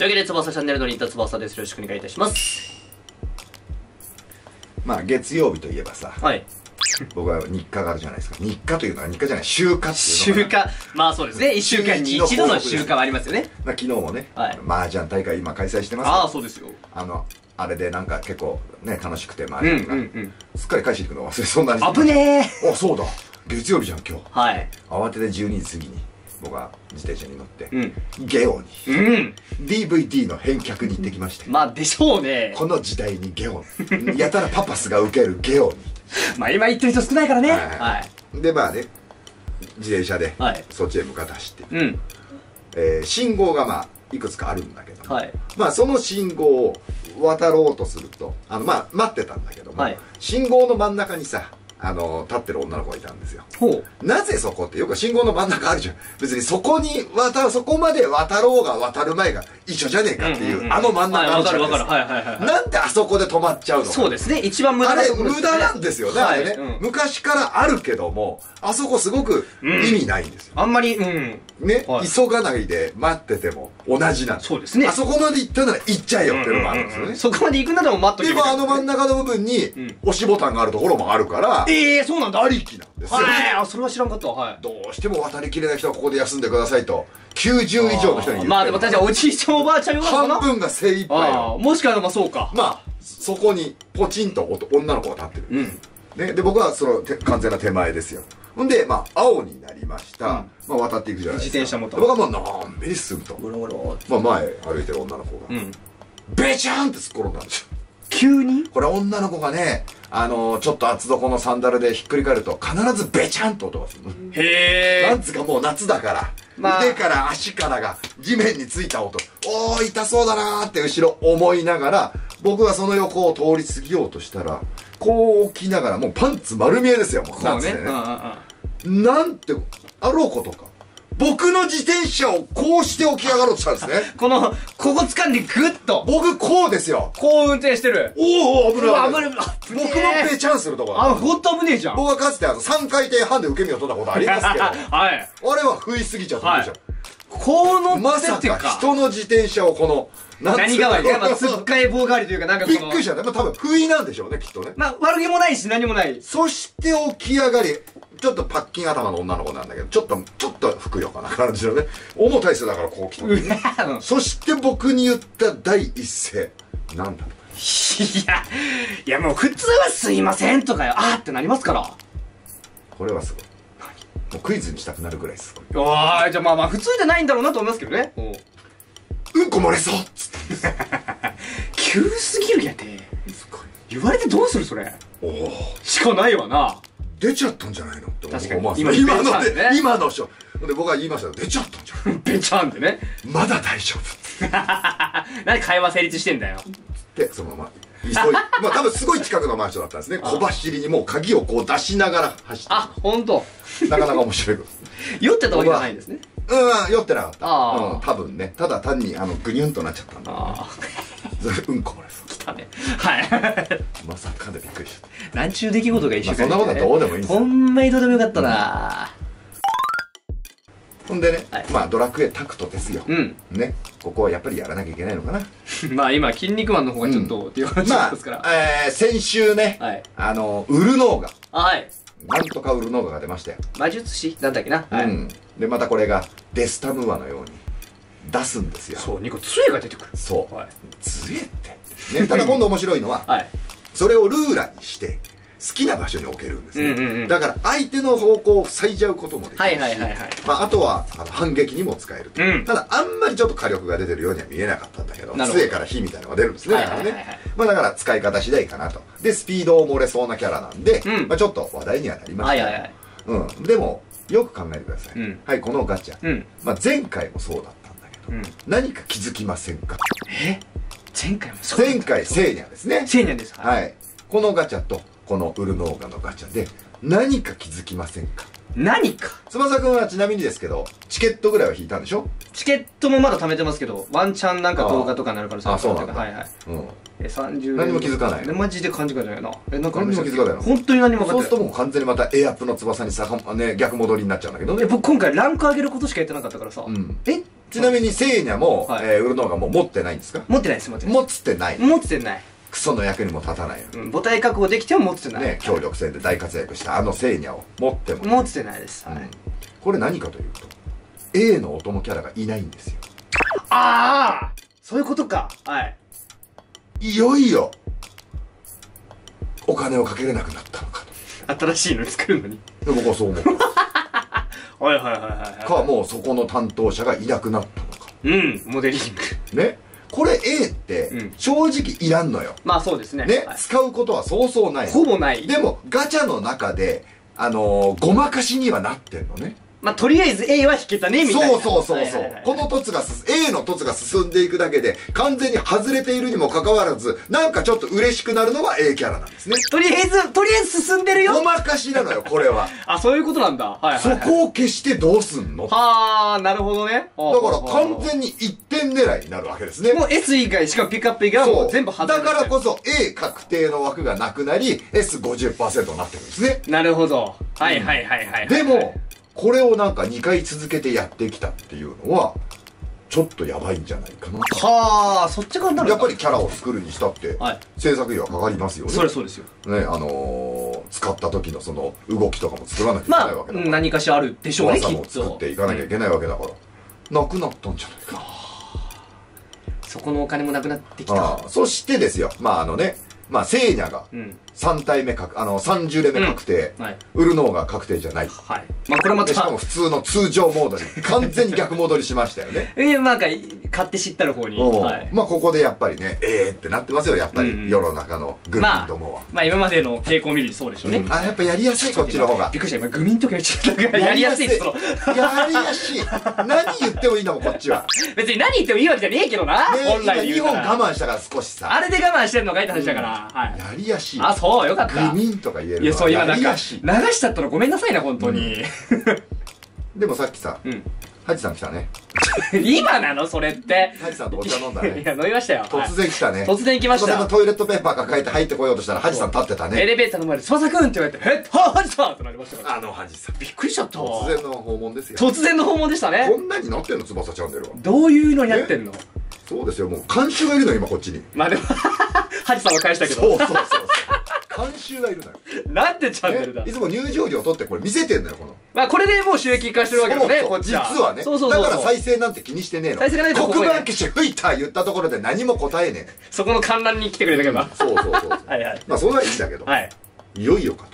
というわけで、翼チャンネルの新田翼です。よろしくお願いいたします。まあ月曜日といえばさはい。僕は日課があるじゃないですか日課というのは日課じゃない週課っていうのが週間、まあそうですね。一週間に一度の週間はありますよね。まあ、昨日もね、はい麻雀大会今開催してますああ、あそうですよ。あのあれでなんか結構ね楽しくて麻うん雀が、うんすっかり返しに行くの忘れそうになりうん。危ねえ。あそうだ月曜日じゃん今日はい。慌てて12時過ぎに僕は自転車に乗って、うん。ゲオにうん。DVD の返却に行ってきまして、まあでしょうね。この時代にゲオやたらパパスが受けるゲオ まあ今言ってる人少ないからね。はいはい。にでまあね自転車ではいそっちへ向かって走って、うん。えー信号がまあいくつかあるんだけども、はい。まあその信号を渡ろうとするとあのまあ待ってたんだけども、はい信号の真ん中にさあの立ってる女の子がいたんですよ。なぜそこってよく信号の真ん中あるじゃん。別にそこに渡るそこまで渡ろうが渡る前が一緒じゃねえかっていう,、んんんあの真ん中はいあるじゃないですわかるわかる。はいはいはいはい。なんであそこで止まっちゃうのか。そうですね。一番無駄あれなところ無駄なんですよね、あれね、はいうん。昔からあるけどもあそこすごく意味ないんですよ、あんまり、うん。ね、はい。急がないで待ってても同じなんそうですね。あそこまで行ったなら行っちゃえよっていうのもあるんですよね、そこまで行くんだったらもう待っとけでもあの真ん中。中の部分にん。押しボタンがあるところもあるから、ええ、そうなんだ。ありきなんですよ、はい。あ、それは知らんかった。はい。どうしても渡りきれない人はここで休んでくださいと90以上の人に言ってる。まあでも確かにおじいちゃんおばあちゃんよ半分が精一杯もしかしたらまあそうか。まあそこにポチンとお女の子が立ってるうん。ね、で僕はそのて完全な手前ですよ。ほんでまあ青になりました、まあ、渡っていくじゃないですか。自転車も僕はもうのんびり進むと、ゴロゴロまあ、前歩いてる女の子が、うん。ベチャーンって突っ転んだんですよ。急に？これ女の子がねあのちょっと厚底のサンダルでひっくり返ると必ずベチャンと音がする。の、へなんつうかもう夏だから、まあ。腕から足からが地面についた音おー痛そうだなーって後ろ思いながら僕はその横を通り過ぎようとしたらこう置きながらもうパンツ丸見えですよもうそうね。夏でね。うんうんうん。なんてあろうことか僕の自転車をこうして起き上がろうとしたんですね。このここ掴んでグッと。僕こうですよ。こう運転してる。おお危なうわ危ないい危ない。僕のペチャンするところ。あほんと危ねえじゃん。僕はかつてあの3回転半で受け身を取ったことありますけど。あはい。れは不意すぎちゃったでしょ、こう乗まさってっていうかか人の自転車をこのなんつう何代わりかまあつっびかい棒代わりというかなんかこの。っくりした。ね、まあ、多分不意なんでしょうねきっとね。まあ悪気もないし何もない。そして起き上がりちょっとパッキン頭の女の子なんだけどちょっとちょっとふくよかな感じのね重たい人だからこう来たそして僕に言った第一声なんだいやいやもう普通はすいませんとかよ。あーってなりますから。これはすごい。もうクイズにしたくなるぐらいすごい。おーいじゃあまあまあ普通じゃないんだろうなと思いますけどね。う。んこ漏れそうっつって。急すぎるやて。言われてどうするそれ。おおしかないわな出ちゃったんじゃないの？って思今今の出ちゃうね。で今のしょで僕は言いましたよ出ちゃったんじゃない？べちゃんでね。まだ大丈夫。なんで会話成立してんだよ。でそのまま急いまあ多分すごい近くのマンションだったんですね。小走りにもう鍵をこう出しながら走ってあ本当。なかなか面白い。こと酔ってたわけじゃないんですね。うん酔ってなかった。多分ね。ただ単にあのグニュンとなっちゃったんだあ うんこ漏れそうあ来たね。はい。まさかでびっくりした。なんちゅう出来事が一緒まあそんなことはどうでもいいんです。よほんまにどうでもよかったな。ほんでね、はい。まあドラクエタクトですよ、うん。ね。ここはやっぱりやらなきゃいけないのかな。まあ今筋肉マンの方がちょっと、っていう話ですから、、えー、先週ね、はい。あのウルノーガあはい。なんとかウルノーガが出ましたよ、魔術師？なんだっけな？はい、うん。でまたこれがデスタムーアのように出すんですよ。そう2個杖が出てくる。そう。はい。杖って、ね、ただ今度面白いのははい。それをルーラーにして好きな場所に置けるんですね、うんうんうん。だから相手の方向を塞いじゃうこともできるし、はいはいはいはい。まあ、あとはあの反撃にも使えると、うん。ただあんまりちょっと火力が出てるようには見えなかったんだけど杖から火みたいなのが出るんですね,、はいはいはいはい。だからね。まあ、だから使い方次第かなと。でスピードを漏れそうなキャラなんで、うん。まあ、ちょっと話題にはなりましたよはいはいはい。うん、でもよく考えてください、うん。はいこのガチャ、うん。まあ、前回もそうだったんだけど、うん。何か気づきませんか？え？前回もそう前回セーニャですね。千年です。はい、はい。このガチャとこのウルノーガのガチャで何か気づきませんか？何か？翼くんはちなみにですけどチケットぐらいは引いたんでしょ？チケットもまだ貯めてますけどワンチャンなんか動画とかになるからあそうなんだ。はいはい。うん。え30何も気づかないえマジで勘違いじゃないなえなんか何も気づかないの？本当に何も分かってそうするともう完全にまたエアップの翼にさか、ね、逆戻りになっちゃうんだけど僕今回ランク上げることしかやってなかったからさ、うん。えちなみに聖夜も、はい。えー、売るのがもう持ってないんですか？持ってないです持ってない。持ってない。持ってない、クソの役にも立たないようん、母体確保できても持ってない、ね協力戦で大活躍したあの聖夜を持っても。持ってないです、はい。うん。これ何かというと A のお供キャラがいないんですよ。ああそういうことか。はい。いよいよお金をかけれなくなったのか新しいの作るのに。とで僕はそう思うはいはいはいはいかもうそこの担当者がいなくなったのか。うん。モデリング。ね。これ A ってうん。正直いらんのよ。まあそうですね。ね、はい。使うことはそうそうないの。ほぼない。でもガチャの中であのーごまかしにはなってんのねまあとりあえず A は引けたねみたいな。そうそうそうそう、はいはいはいこの凸がす A の凸が進んでいくだけで完全に外れているにもかかわらずなんかちょっと嬉しくなるのが A キャラなんですね。とりあえずとりあえず進んでるよ。ごまかしなのよこれは。あそういうことなんだ。はいはい、はい、そこを消してどうすんの？はあなるほどね。だら完全に1点狙いになるわけですね。もう S 以外しかもピックアップ以外はもう。全部外れだからこそ A 確定の枠がなくなり S50% になってるんですね。なるほど。はいはいはいはい、はい、でもこれをなんか2回続けてやってきたっていうのはちょっとやばいんじゃないかな。はあそっち側になるやっぱりキャラを作るにしたってはい。制作費はかかりますよね。それそうですよ。ねあのー、使った時のその動きとかも作らなきゃいけないまあわけだから、何かしらあるでしょうねき技も作っていかなきゃいけないわけだから、なくなったんじゃないかそこのお金もなくなってきた。ああそしてですよ。まああのねまあ聖夜がうん3体目確あの30レ目確定、はい。売るのが確定じゃない。はい。まあこれまでしかたも普通の通常モードに完全に逆戻りしましたよね。えなんか買って知ったる方に。う。んはい。まあここでやっぱりねええー、ってなってますよやっぱり、うん。うん世の中の軍まあ人どもは、まあ今までの傾向を見るとそうでしょうね、うん。あやっぱやりやすいこっちの方が。びっくりした。今グミンとか言っちゃったからやりやすい。ってそのやりやすい。何言ってもいいんだもんこっちは、別に何言ってもいいわけじゃねえけどな、ね、本来言うたら。我慢したから少しさ。あれで我慢してんのかいって話だから、はい。やりやしい。あそうよかった。グミンとか言えるいやそう今やなんか流しちゃったのごめんなさいな本当に。でもさっきさうん。ハジさん来たね。今なのそれって。ハジさんとお茶飲んだいねや飲みましたよ。はい。突然来たね。突然来ました。突然トイレットペーパー抱えて入ってこようとしたらハジさん立ってたエねレベーターの前で「翼くん」って言われて「えっはハジさん!」ってなりましたからあのハジさん。びっくりしちゃった。わ突然の訪問ですよ。突然の訪問でしたね。こんなになってんの翼チャンネルは。どういうのにやってんの？そうですよ。もう監修がいるのよ今こっちに。まあでも ハジさんは返したけど。そうそうそうそう監修がいるのよ。なんてチャンネルだ。ねいつも入場料取ってこれ見せてんのよこの。まあこれでもう収益化してるわけですねこっちは。実はね。そうそうそうだから再生なんて気にしてねえの。再生がないとここ黒板消し吹いた言ったところで何も答えねそこの観覧に来てくれたけど。えそうそうそう。はいはい。まあそれはいいんだけど、はい。い、よいよか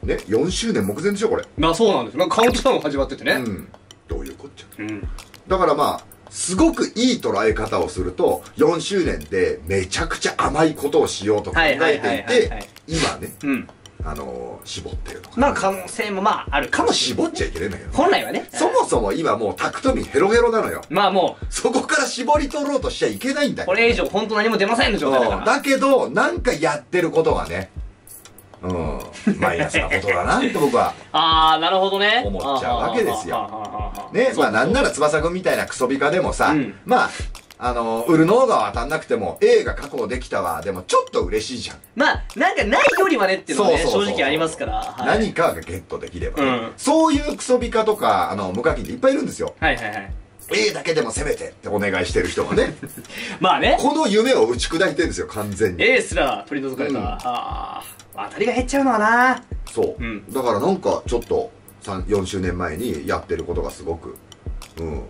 と。ね4周年目前でしょこれ。まあそうなんですなんかカウントダウン始まっててね。うん。どういうこっちゃうん。だからまあすごくいい捉え方をすると4周年でめちゃくちゃ甘いことをしようと考えはいはいはいはいていはい。て今ねうん。あのー絞ってるのかまあ可能性もまあある。かもしれない絞っちゃいけないんだけど。本来はね。そもそも今もうタクトミヘロヘロなのよ。まあもそこから絞り取ろうとしちゃいけないんだようこれ以上本当何も出ませんの状態だから。だけどなんかやってることがねうん。マイナスなことだなって僕は ああなるほどね。思っちゃうわけですよ。ねまあなんなら翼くんみたいなクソビカでもさ、うん。まああの売るのが当たんなくても A が確保できたわ。でもちょっと嬉しいじゃん、まあなんかないよりはねっていうのはね正直ありますから。はい。何かがゲットできればね、うん。そういうクソビカとかあの無課金っていっぱいいるんですよ。はいはいはい。A だけでもせめてってお願いしてる人がね。まあね。この夢を打ち砕いてるんですよ完全に。エースら取り除かれた、うん。ああ当たりが減っちゃうのはな。そう、うん。だからなんかちょっと3 4周年前にやってることがすごくうん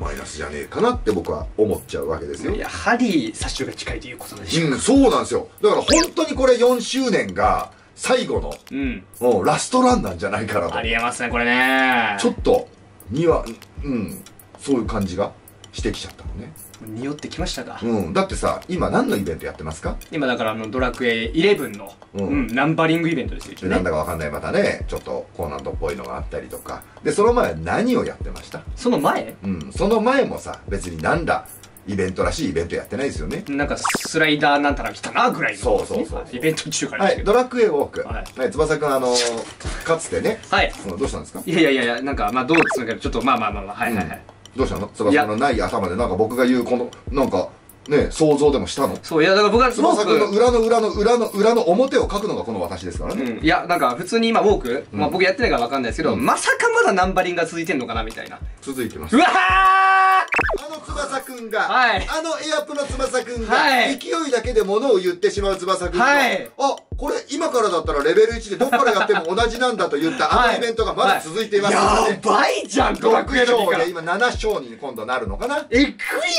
マイナスじゃねえかなって僕は思っちゃうわけですよ。やはり殺傷が近いということでしょううん、そうなんですよ。だから本当にこれ4周年が最後のうん。うんラストランなんじゃないかなと。ありえますねこれね。ちょっとにはうんそういう感じがしてきちゃったのね。匂ってきましたか、うん。だってさ今何のイベントやってますか、今だからあのドラクエ11の、うん。うんナンバリングイベントですよね。なんだかわかんないまたねちょっと高難度っぽいのがあったりとか。でその前は何をやってました？その前？うん。その前もさ別になんだイベントらしいイベントやってないですよね。なんかスライダーなんたら来たなぐらいのそうそうそうイベント中からはいドラクエウォーク。ははいい翼くんあのーかつてね。はい。うんどうしたんですか？いやいやいやなんかまあどうつうかちょっとまあまあまあまあはいはいはい、どうしたの？翼のない頭でなんか僕が言うこのなんかね想像でもしたの？そう、いや、だから僕はすご翼く。んのく、裏の裏の裏の裏の表を書くのがこの私ですからね、うん、いや、なんか普通に今ウォーク、まあ僕やってないからわかんないですけど、うん。まさかまだナンバリングが続いてんのかなみたいな。続いてます。うわあの翼くんが、はい。あのエアプの翼くんが、はい。勢いだけで物を言ってしまう翼くんが、はい。あ、これ今からだったらレベル1でどっからやっても同じなんだと言った あのイベントがまだ続いていますので、やばいじゃん、ドラクエの日から6章で。今7章に今度なるのかな？えぐ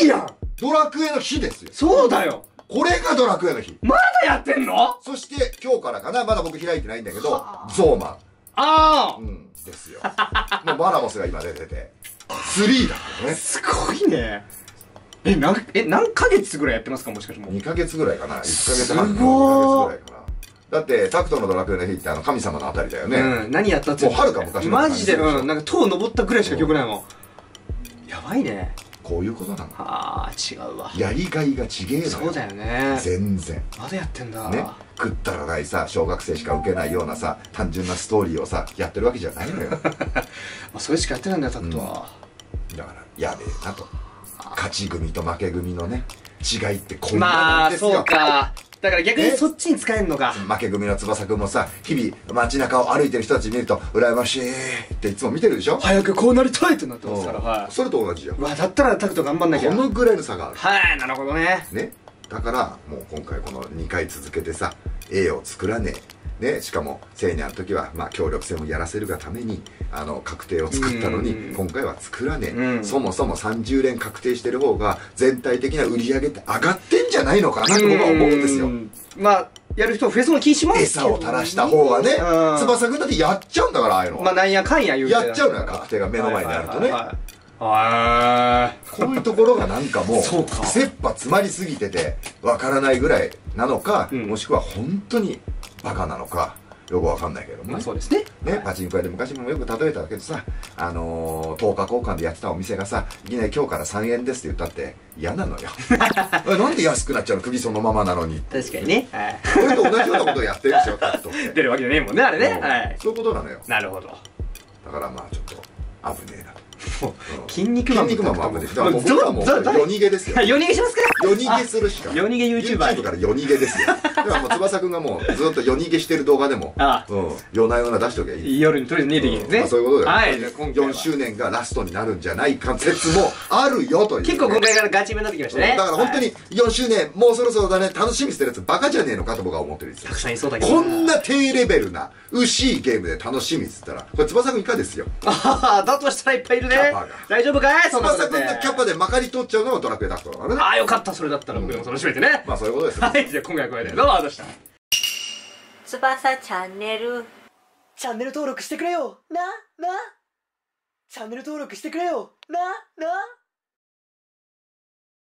いやん。ドラクエの日ですよ。そうだよ。これがドラクエの日。まだやってんの？そして今日からかな、まだ僕開いてないんだけどは、あ。ゾーマああン。うん、ですよ。もうバラモスが今出てて、3だけどね。すごいね。え、なん、え、何ヶ月ぐらいやってますかもしかしてもう。2ヶ月ぐらいかな。1ヶ月半のすごー2ヶ月ぐらいかな。だって、タクトのドラクエの日ってあの神様のあたりだよね。うん、何やったってもう遥か昔のマジで、うん、なんか塔登ったぐらいしか記憶ないもん。やばいね。こういうことなの。ああ、違うわ。やりがいがちげえのよ。そうだよね。全然。まだやってんだ。ね。食ったらないさ、小学生しか受けないようなさ、単純なストーリーをさ、やってるわけじゃないのよ。まあ、それしかやってないんだよ、タクトは。だから、やべえなと。勝ち組と負け組のね、違いってこんなまあ、なんですよ。そうか。だから逆にねそっちに使えんのか。負け組の翼くんもさ、日々街中を歩いてる人たち見ると、羨ましいっていつも見てるでしょ？早くこうなりたいってなってますから、うんはい。それと同じよ。うわ、だったらタクト頑張んなきゃ。このぐらいの差がある。はい、なるほどね。ね。だから、もう今回この2回続けてさ、絵を作らねえ。ね、しかも、セーニャの時は、まあ、協力戦をやらせるがために、あの、確定を作ったのにうん、今回は作らねえ。うんそもそも30連確定してる方が、全体的な売り上げって上がってんじゃないのかなと僕は思うんですよ。ん。まあ、やる人増えそうな気しますけ餌を垂らした方がね、うん翼くんだってやっちゃうんだから、ああいうのは。まあ、なんやかんや言うてやっちゃうのよ、確定が目の前にあるとね。はいはいはいはこういうところがなんかもう、そうか切羽詰まりすぎてて、わからないぐらいなのか、うんもしくは本当にバカなのか、よくわかんないけどい。まあ、もね。そうですね。ね、パチンコ屋で昔もよく例えたけどさ、あのー、10日交換でやってたお店がさ、いきなり今日から3円ですって言ったって嫌なのよ。えなんで安くなっちゃうの？首そのままなのに。確かにね。はい。これと同じようなことをやってるんですよ、って。出るわけじゃねえもんね、あれね。うんはい。そういうことなのよ。なるほど。だからまあちょっと危ねえなと。筋肉マン筋肉マンも危ねえし。だから僕らも夜逃げですよ。夜逃げしますか夜逃げするしか。夜逃げ YouTuber YouTube から夜逃げですよ。だからもう翼くんがもうずっと夜逃げしてる動画でも、あうん、夜な夜な出しときゃいい。夜にとりあえず見えてきてね。まあそういうことだよ。はい。じゃあ今回は4周年がラストになるんじゃないか説もあるよという、ね。結構今回からガチめになってきましたね。だから本当はいに4周年、もうそろそろだね、楽しみにしてるやつバカじゃねえのかと僕は思ってるんですよたく。さんいそうだけど。こんな低レベルな、牛いゲームで楽しみっつったら、これ翼くん以下ですよ。ああ、だとしたらいっぱいいるね。大丈夫かい？そんなこと翼くんのキャパでまかり通っちゃうのがドラクエダクトだからね。ああ、よかった。それだったら僕でも楽しめてね。まあそういうことですよ。はい。じゃあ今回はこれで。どう？もありがとうございました？翼チャンネルチャンネル登録してくれよな、な。チャンネル登録してくれよな、な。